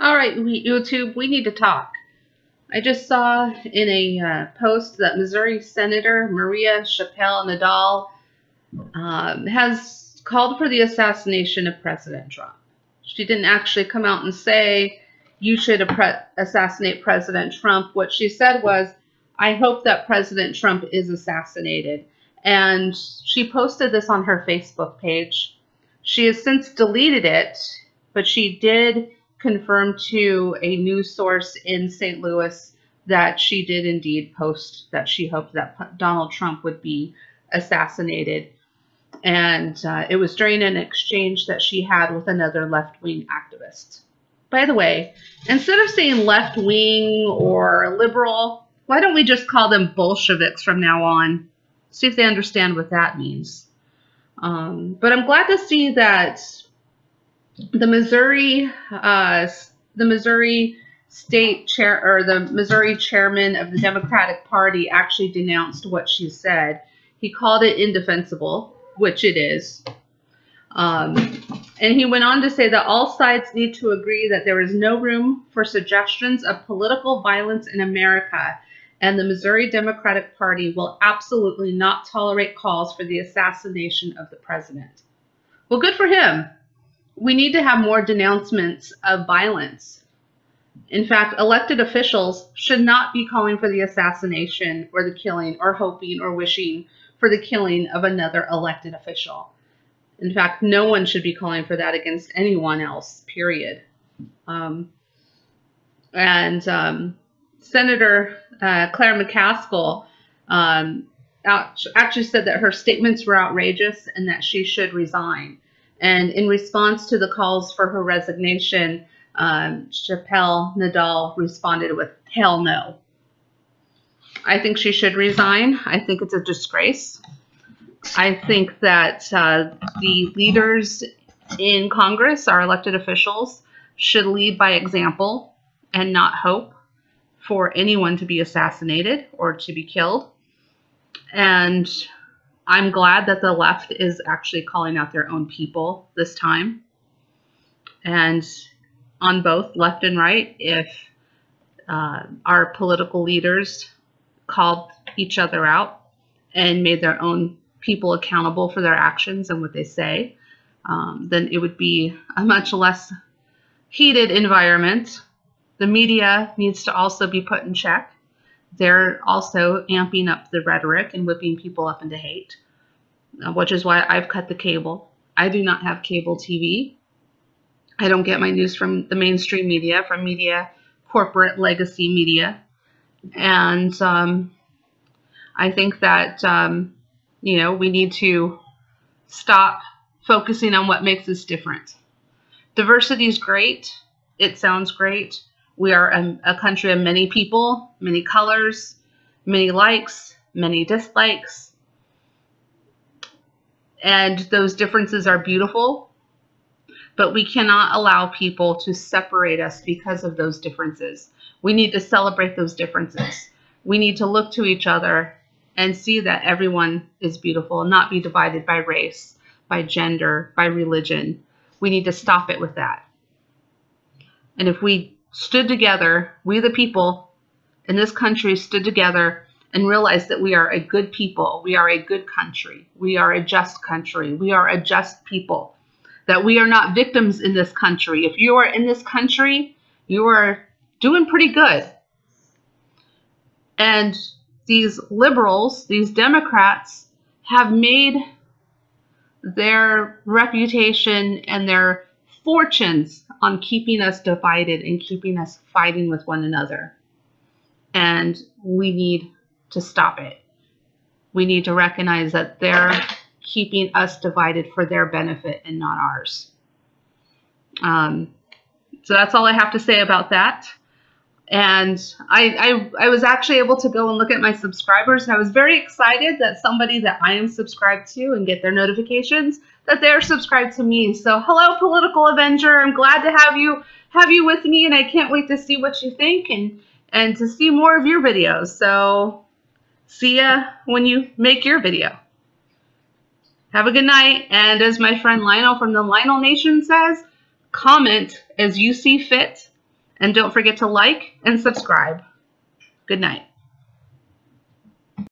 All right, YouTube, we need to talk. I just saw in a uh, post that Missouri Senator Maria Chappelle Nadal um, has called for the assassination of President Trump. She didn't actually come out and say you should assassinate President Trump. What she said was, I hope that President Trump is assassinated. And she posted this on her Facebook page. She has since deleted it, but she did confirmed to a news source in St. Louis that she did indeed post that she hoped that Donald Trump would be assassinated. And uh, it was during an exchange that she had with another left wing activist. By the way, instead of saying left wing or liberal, why don't we just call them Bolsheviks from now on? See if they understand what that means. Um, but I'm glad to see that the Missouri, uh, the Missouri state chair or the Missouri chairman of the Democratic Party actually denounced what she said. He called it indefensible, which it is. Um, and he went on to say that all sides need to agree that there is no room for suggestions of political violence in America, and the Missouri Democratic Party will absolutely not tolerate calls for the assassination of the president. Well, good for him we need to have more denouncements of violence. In fact, elected officials should not be calling for the assassination or the killing or hoping or wishing for the killing of another elected official. In fact, no one should be calling for that against anyone else, period. Um, and um, Senator uh, Claire McCaskill um, actually said that her statements were outrageous and that she should resign. And in response to the calls for her resignation, um, Chappelle Nadal responded with, hell no. I think she should resign. I think it's a disgrace. I think that uh, the leaders in Congress, our elected officials, should lead by example and not hope for anyone to be assassinated or to be killed. And I'm glad that the left is actually calling out their own people this time. And on both left and right, if uh, our political leaders called each other out and made their own people accountable for their actions and what they say, um, then it would be a much less heated environment. The media needs to also be put in check they're also amping up the rhetoric and whipping people up into hate, uh, which is why I've cut the cable. I do not have cable TV. I don't get my news from the mainstream media, from media, corporate legacy media. And um, I think that, um, you know, we need to stop focusing on what makes us different. Diversity is great. It sounds great. We are a, a country of many people, many colors, many likes, many dislikes. And those differences are beautiful, but we cannot allow people to separate us because of those differences. We need to celebrate those differences. We need to look to each other and see that everyone is beautiful, and not be divided by race, by gender, by religion. We need to stop it with that. And if we stood together, we the people in this country stood together and realized that we are a good people. We are a good country. We are a just country. We are a just people. That we are not victims in this country. If you are in this country, you are doing pretty good. And these liberals, these Democrats, have made their reputation and their fortunes on keeping us divided and keeping us fighting with one another. And we need to stop it. We need to recognize that they're keeping us divided for their benefit and not ours. Um, so that's all I have to say about that. And I, I, I was actually able to go and look at my subscribers, and I was very excited that somebody that I am subscribed to and get their notifications that they're subscribed to me. So hello, Political Avenger. I'm glad to have you have you with me, and I can't wait to see what you think and and to see more of your videos. So see ya when you make your video. Have a good night, and as my friend Lionel from the Lionel Nation says, comment as you see fit And don't forget to like and subscribe. Good night.